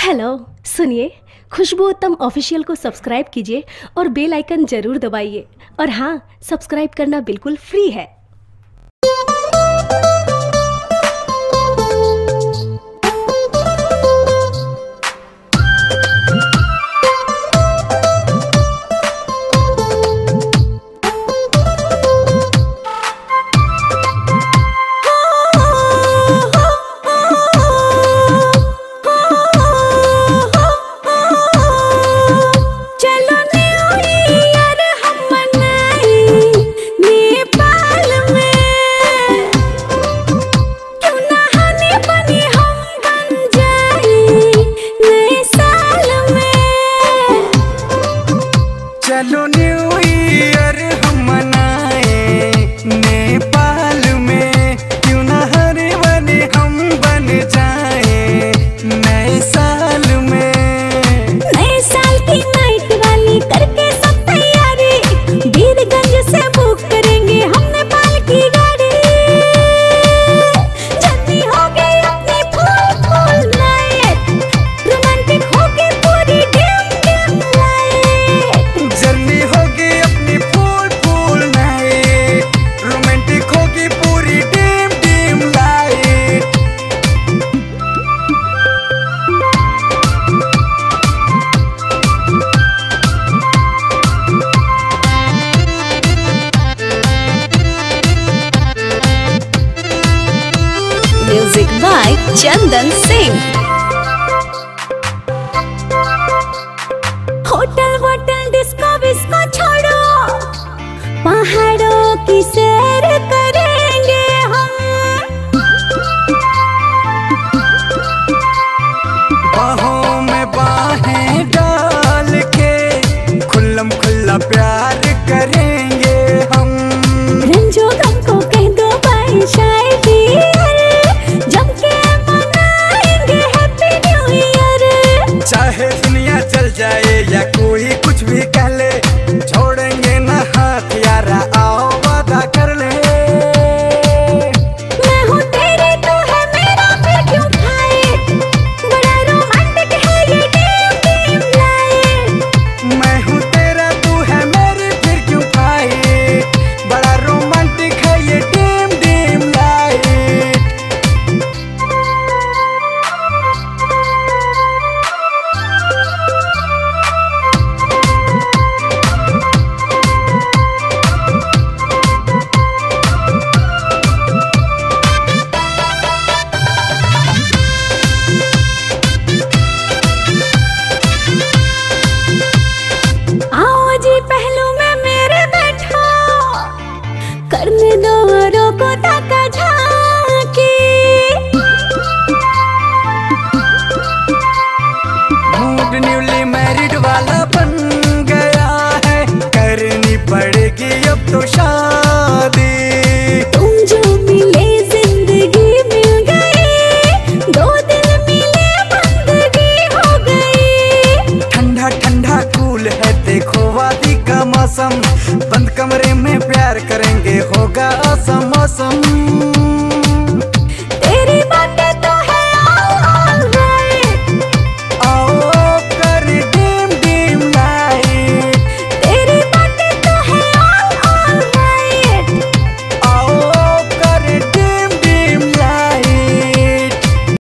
Hello सुनिए, खुशबू उत्तम official को सब्सक्राइब कीजिए और बेल आइकन ज़रूर दबाइए। और हाँ सब्सक्राइब करना बिल्कुल फ्री है। Music by Chandan Singh hotel वोटल डिस्को विस्को छोड़ो। पहाड़ों की सैर करेंगे हम। बाहों में बाहें डाल के खुल्लम खुल्ला प्यार तो शादी। तुम जो मिले ज़िंदगी मिल गई दो दिन मिले बंदगी हो गई। ठंडा ठंडा कूल है देखो वादी का मौसम। बंद कमरे में प्यार करेंगे होगा असम मौसम।